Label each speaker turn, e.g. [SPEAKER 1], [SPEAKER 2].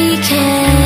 [SPEAKER 1] can.